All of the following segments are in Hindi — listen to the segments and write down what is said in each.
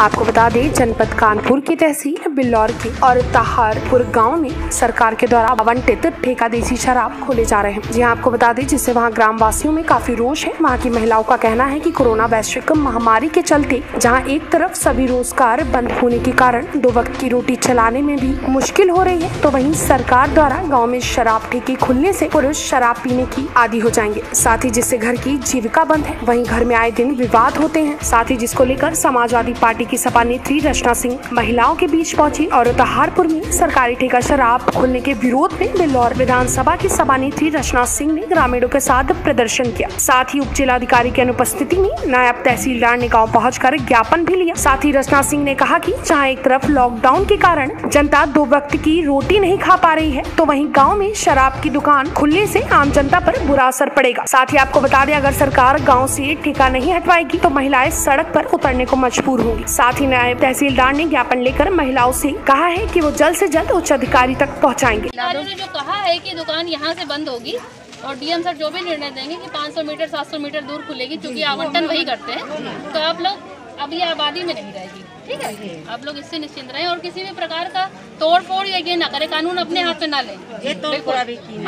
आपको बता दें जनपद कानपुर की तहसील बिल्लौर के और तहारपुर गाँव में सरकार के द्वारा आवंटित ठेका देसी शराब खोले जा रहे हैं। जी हाँ, आपको बता दें जिससे वहाँ ग्राम वासियों में काफ़ी रोष है। वहाँ की महिलाओं का कहना है कि कोरोना वैश्विक महामारी के चलते जहाँ एक तरफ़ सभी रोज़गार बंद होने के कारण दो वक्त की रोटी चलाने में भी मुश्किल हो रही है तो वहीं सरकार द्वारा गाँव में शराब ठेके खुलने से पुरुष शराब पीने की आदि हो जाएँगे। साथ ही जिससे घर की जीविका बंद है वहीं घर में आए दिन विवाद होते हैं। साथ ही जिसको लेकर समाजवादी पार्टी की सपा नेत्री रचना सिंह महिलाओं के बीच पहुँची और तहारपुर में सरकारी ठेका शराब खोलने के विरोध में बिल्लौर विधानसभा की सपा नेत्री रचना सिंह ने ग्रामीणों के साथ प्रदर्शन किया। साथ ही उप जिलाधिकारी की अनुपस्थिति में नायब तहसीलदार ने गाँव पहुँच ज्ञापन भी लिया। साथ ही रचना सिंह ने कहा की जहाँ एक तरफ़ लॉकडाउन के कारण जनता दो वक्त की रोटी नहीं खा पा रही है तो वही गाँव में शराब की दुकान खुलने ऐसी आम जनता आरोप बुरा असर पड़ेगा। साथ ही आपको बता दें, अगर सरकार गाँव ऐसी ठेका नहीं हटवाएगी तो महिलाएँ सड़क पर उतरने को मजबूर होंगी। साथ ही नायब तहसीलदार ने ज्ञापन लेकर महिलाओं से कहा है कि वो जल्द से जल्द उच्च अधिकारी तक पहुंचाएँगे। ने जो कहा है कि दुकान यहाँ से बंद होगी और डीएम सर जो भी निर्णय देंगे कि 500 मीटर 700 मीटर दूर खुलेगी क्योंकि आवंटन वही करते हैं तो आप लोग अब ये आबादी में नहीं रहेगी। ठीक है? आप लोग इससे निश्चिंत रहें और किसी भी प्रकार का तोड़ फोड़ या ये ना करे कानून अपने हाथ में ना ले। ये तो भी की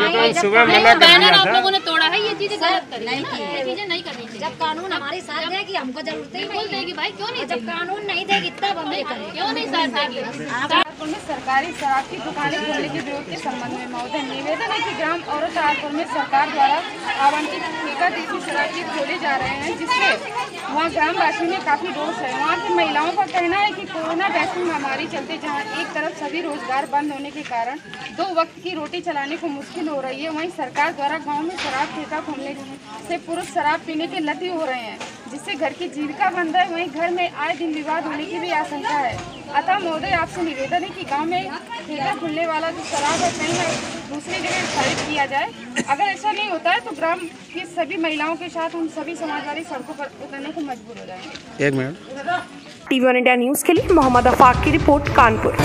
बैनर आप लोगों ने तोड़ा है ये चीज़ें गलत करी। नहीं ये चीज़ें नहीं करनी चाहिए। जब कानून हमारे साथ देगी हमको ज़रूरत ही बोल देगी भाई क्यों नहीं जब कानून नहीं देगी तब हम क्यों नहीं साथ देगी? में सरकारी शराब की दुकानें खोलने के विरोध के संबंध में महोदय निवेदन है कि ग्राम और तारपुर में सरकार द्वारा आवंटित ठेका देसी शराब की खोले जा रहे हैं जिससे वहाँ ग्रामवासी में काफ़ी रोष है। वहाँ की महिलाओं का कहना है कि कोरोना वैक्सीन महामारी चलते जहाँ एक तरफ़ सभी रोज़गार बंद होने के कारण दो वक्त की रोटी चलाने को मुश्किल हो रही है, वहीं सरकार द्वारा गाँव में शराब ठेका खोलने से पुरुष शराब पीने के लती हो रहे हैं। जिससे घर की जीविका बंद है वहीं घर में आए दिन विवाद होने की भी आशंका है। अतः महोदय आपसे निवेदन है कि गाँव में ठेका खुलने वाला जो शराब है कहीं ना दूसरी जगह खरीद किया जाए। अगर ऐसा नहीं होता है तो ग्राम की सभी महिलाओं के साथ हम सभी समाजवादी सड़कों पर उतरने को मजबूर हो जाएँगे। एक minute. TV one India news के लिए मोहम्मद अफाक की रिपोर्ट कानपुर।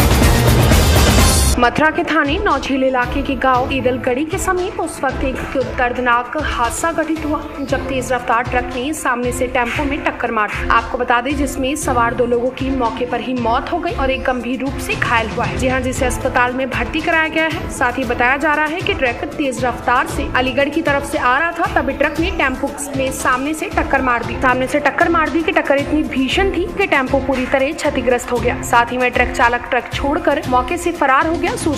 मथुरा के थाने नौझील इलाके के गाँव ईदलगढ़ी के समीप उस वक्त एक दर्दनाक हादसा घटित हुआ, जब तेज रफ्तार ट्रक ने सामने से टेंपो में टक्कर मार आपको बता दें, जिसमें सवार दो लोगों की मौके पर ही मौत हो गई और एक गंभीर रूप से घायल हुआ है। जी हाँ जिसे अस्पताल में भर्ती कराया गया है। साथ ही बताया जा रहा है की ट्रक तेज रफ्तार से अलीगढ़ की तरफ़ से आ रहा था, तभी ट्रक ने टेंपो में सामने से टक्कर मार दी। सामने से टक्कर मार दी की टक्कर इतनी भीषण थी की टेंपो पूरी तरह क्षतिग्रस्त हो गया। साथ ही में ट्रक चालक ट्रक छोड़कर मौके से फरार हो गया। Verkehrszuschlag.